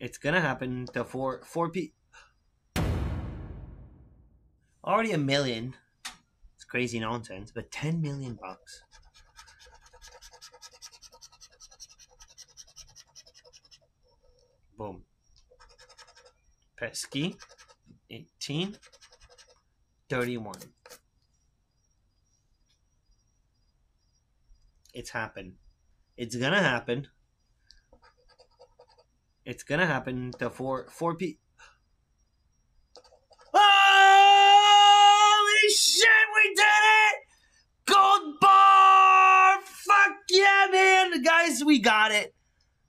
It's gonna happen to four four p. Already a million. It's crazy nonsense, but ten million bucks. Boom. Pesky. 18. 31. It's happened. It's gonna happen. It's gonna happen to four four p. Holy shit! We did it! Gold bar! Fuck yeah, man! Guys, we got it.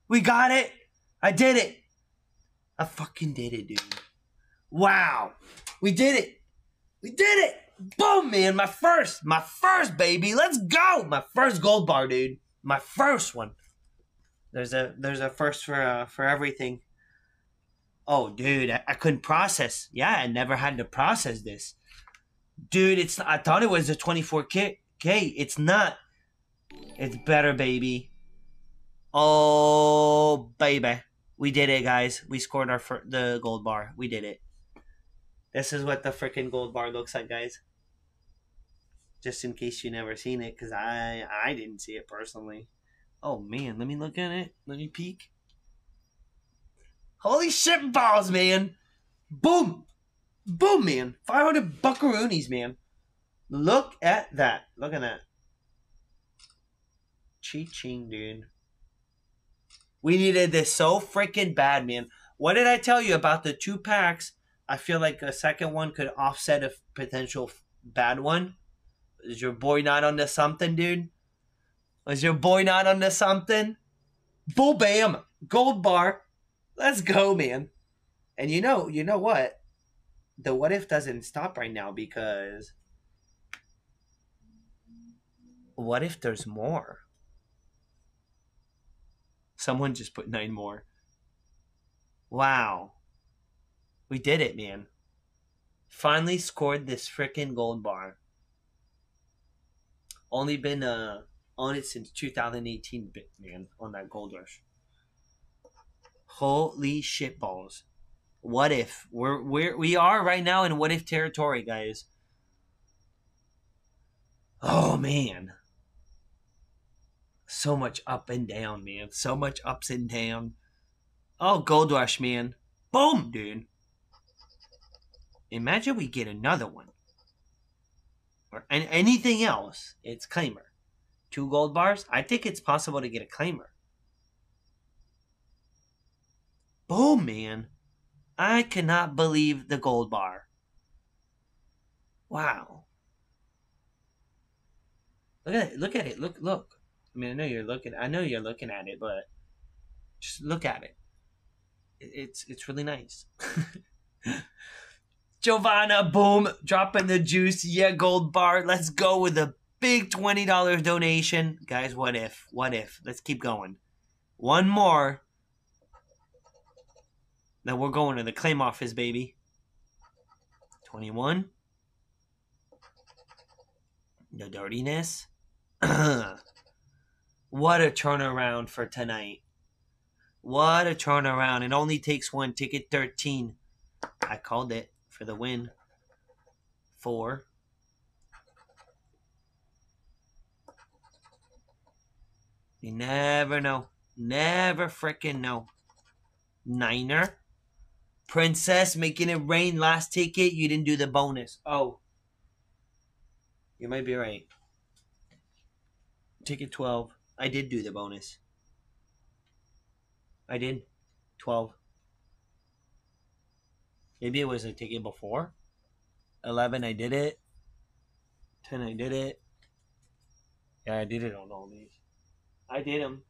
We got it. I did it. I fucking did it, dude. Wow. We did it. We did it. Boom, man. My first. My first, baby. Let's go. My first gold bar, dude. My first one. There's a there's a first for uh, for everything. Oh, dude, I, I couldn't process. Yeah, I never had to process this. Dude, it's I thought it was a 24k. K. It's not. It's better, baby. Oh, baby. We did it, guys. We scored our fir- the gold bar. We did it. This is what the freaking gold bar looks like, guys. Just in case you never seen it, because I I didn't see it personally. Oh man, let me look at it. Let me peek. Holy shit balls, man! Boom! Boom, man! 500 buckaroonies, man. Look at that. Look at that. Chi-ching, dude. We needed this so freaking bad, man. What did I tell you about the two packs? I feel like a second one could offset a potential bad one. Is your boy not onto something, dude? Was your boy not onto something? Boom, bam, gold bar. Let's go, man. And you know, you know what? The what if doesn't stop right now because what if there's more? Someone just put nine more. Wow. We did it, man. Finally scored this freaking gold bar. Only been uh on it since 2018, bit man, on that gold rush. Holy shit balls. What if? We're we're we are right now in what if territory, guys. Oh man. So much up and down, man. So much ups and down. Oh, gold rush, man. Boom, dude. Imagine we get another one. Or an- anything else. It's claimer. Two gold bars. I think it's possible to get a claimer. Boom, man. I cannot believe the gold bar. Wow. Look at it. Look at it. Look, look. I mean, I know you're looking. I know you're looking at it, but just look at it. It- It's it's really nice. Giovanna, boom, dropping the juice. Yeah, gold bar. Let's go with a big twenty dollars donation, guys. What if? What if? Let's keep going. One more. Then we're going to the claim office, baby. Twenty-one. The dirtiness. what a turnaround for tonight. What a turnaround. It only takes one. Ticket 13. I called it for the win. Four. You never know. Never frickin' know. Niner. Princess making it rain last ticket. You didn't do the bonus. Oh. You might be right. Ticket 12. I did do the bonus. I did. 12. Maybe it was a ticket before. 11, I did it. 10, I did it. Yeah, I did it on all these. I did him.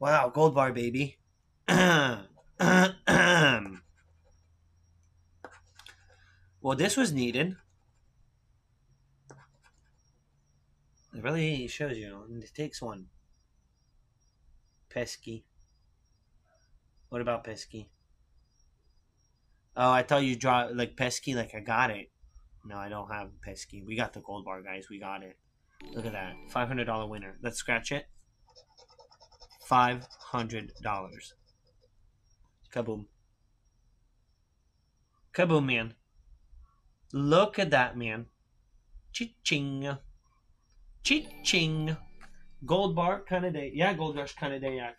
Wow, gold bar, baby. well, this was needed. It really shows you. It takes one. Pesky. What about Pesky? Oh, I thought you draw like Pesky, like I got it. No, I don't have Pesky. We got the gold bar, guys. We got it. Look at that. $500 winner. Let's scratch it. $500. Kaboom. Kaboom, man. Look at that, man. Ching. Ching. Gold bar kind of day. Yeah, gold rush kind of day.